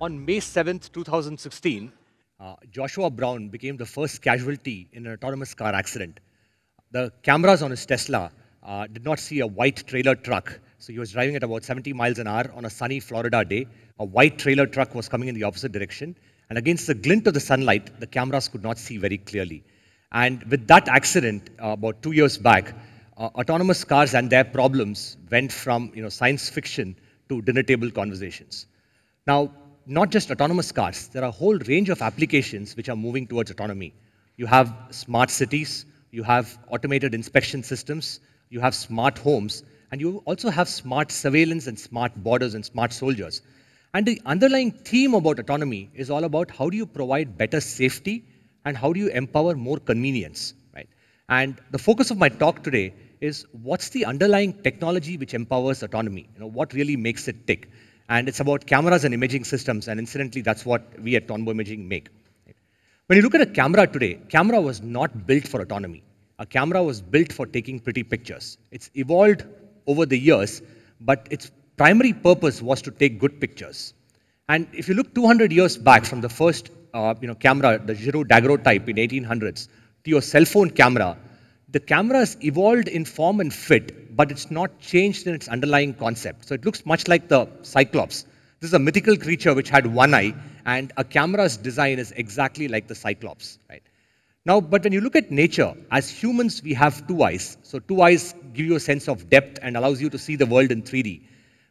On May 7th, 2016, uh, Joshua Brown became the first casualty in an autonomous car accident. The cameras on his Tesla uh, did not see a white trailer truck. So he was driving at about 70 miles an hour on a sunny Florida day. A white trailer truck was coming in the opposite direction. And against the glint of the sunlight, the cameras could not see very clearly. And with that accident, uh, about two years back, uh, autonomous cars and their problems went from you know, science fiction to dinner table conversations. Now, not just autonomous cars, there are a whole range of applications which are moving towards autonomy. You have smart cities, you have automated inspection systems, you have smart homes, and you also have smart surveillance and smart borders and smart soldiers. And the underlying theme about autonomy is all about how do you provide better safety and how do you empower more convenience, right? And the focus of my talk today is what's the underlying technology which empowers autonomy? You know, what really makes it tick? And it's about cameras and imaging systems, and incidentally, that's what we at Tonbo Imaging make. When you look at a camera today, camera was not built for autonomy. A camera was built for taking pretty pictures. It's evolved over the years, but its primary purpose was to take good pictures. And if you look 200 years back from the first uh, you know, camera, the Giroux daguerreotype in 1800s, to your cell phone camera, the camera has evolved in form and fit, but it's not changed in its underlying concept. So it looks much like the Cyclops. This is a mythical creature which had one eye, and a camera's design is exactly like the Cyclops. Right? Now, but when you look at nature, as humans, we have two eyes. So two eyes give you a sense of depth and allows you to see the world in 3D.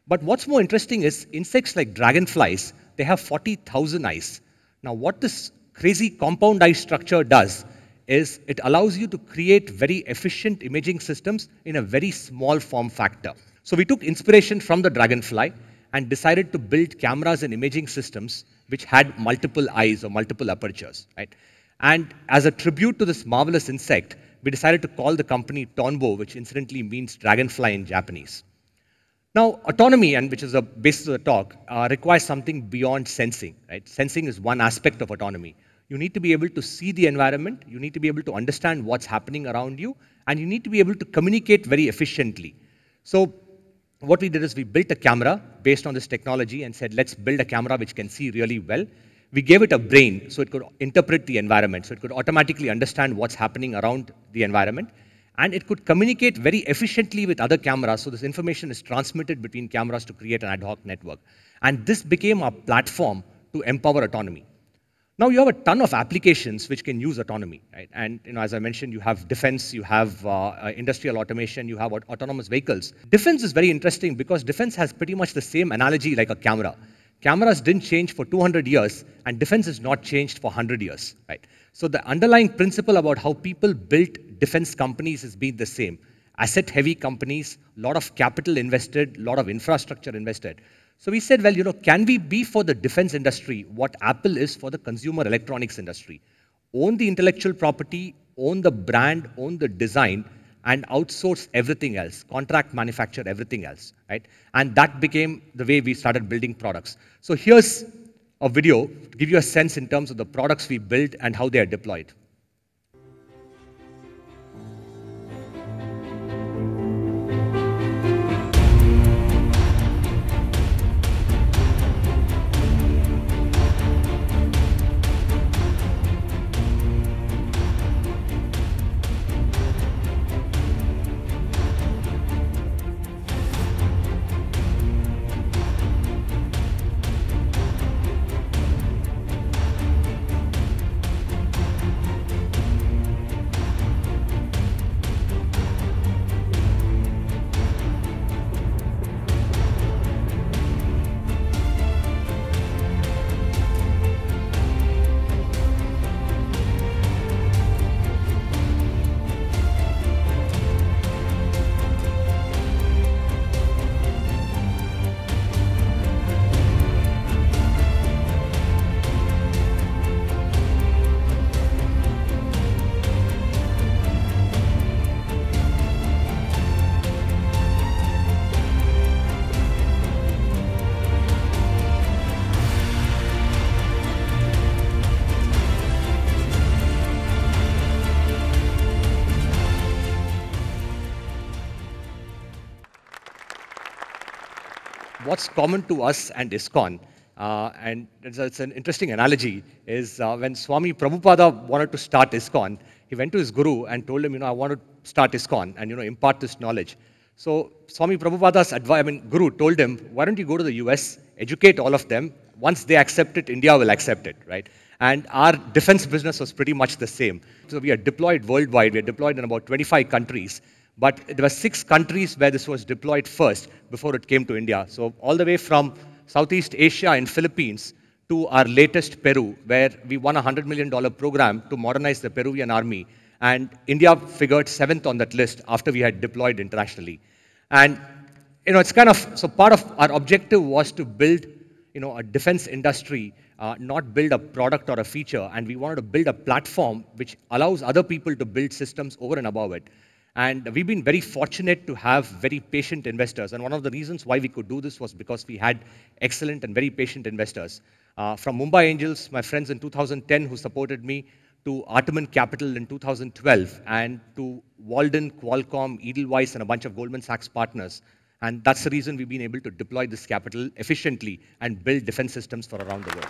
But what's more interesting is insects like dragonflies, they have 40,000 eyes. Now, what this crazy compound eye structure does is it allows you to create very efficient imaging systems in a very small form factor. So we took inspiration from the dragonfly and decided to build cameras and imaging systems which had multiple eyes or multiple apertures, right? And as a tribute to this marvelous insect, we decided to call the company Tonbo, which incidentally means dragonfly in Japanese. Now, autonomy, and which is the basis of the talk, uh, requires something beyond sensing. Right? Sensing is one aspect of autonomy. You need to be able to see the environment, you need to be able to understand what's happening around you, and you need to be able to communicate very efficiently. So what we did is we built a camera based on this technology and said, let's build a camera which can see really well. We gave it a brain so it could interpret the environment, so it could automatically understand what's happening around the environment. And it could communicate very efficiently with other cameras, so this information is transmitted between cameras to create an ad hoc network. And this became our platform to empower autonomy. Now you have a ton of applications which can use autonomy, right? And you know, as I mentioned, you have defense, you have uh, uh industrial automation, you have autonomous vehicles. Defense is very interesting because defense has pretty much the same analogy like a camera. Cameras didn't change for 200 years, and defense has not changed for 100 years, right? So the underlying principle about how people built defense companies has been the same. Asset-heavy companies, a lot of capital invested, a lot of infrastructure invested. So we said, well, you know, can we be for the defense industry what Apple is for the consumer electronics industry? Own the intellectual property, own the brand, own the design, and outsource everything else, contract manufacture everything else, right? And that became the way we started building products. So here's a video to give you a sense in terms of the products we build and how they are deployed. What's common to us and ISKCON Uh, and it's, it's, an interesting analogy, is uh, when Swami Prabhupada wanted to start ISKCON, he went to his guru and told him, you know, I want to start ISKCON and, you know, impart this knowledge. So Swami Prabhupada's advice, I mean, guru told him, why don't you go to the US, educate all of them. Once they accept it, India will accept it, right? And our defense business was pretty much the same. So we are deployed worldwide. We are deployed in about 25 countries. But there were six countries where this was deployed first before it came to India. So all the way from Southeast Asia and Philippines to our latest Peru, where we won a $100 million program to modernize the Peruvian army. And India figured seventh on that list after we had deployed internationally. And, you know, it's kind of, so part of our objective was to build, you know, a defense industry, uh, not build a product or a feature. And we wanted to build a platform which allows other people to build systems over and above it. And we've been very fortunate to have very patient investors. And one of the reasons why we could do this was because we had excellent and very patient investors. Uh, from Mumbai Angels, my friends in 2010 who supported me, to Artiman Capital in 2012, and to Walden, Qualcomm, Edelweiss, and a bunch of Goldman Sachs partners. And that's the reason we've been able to deploy this capital efficiently and build defense systems for around the world.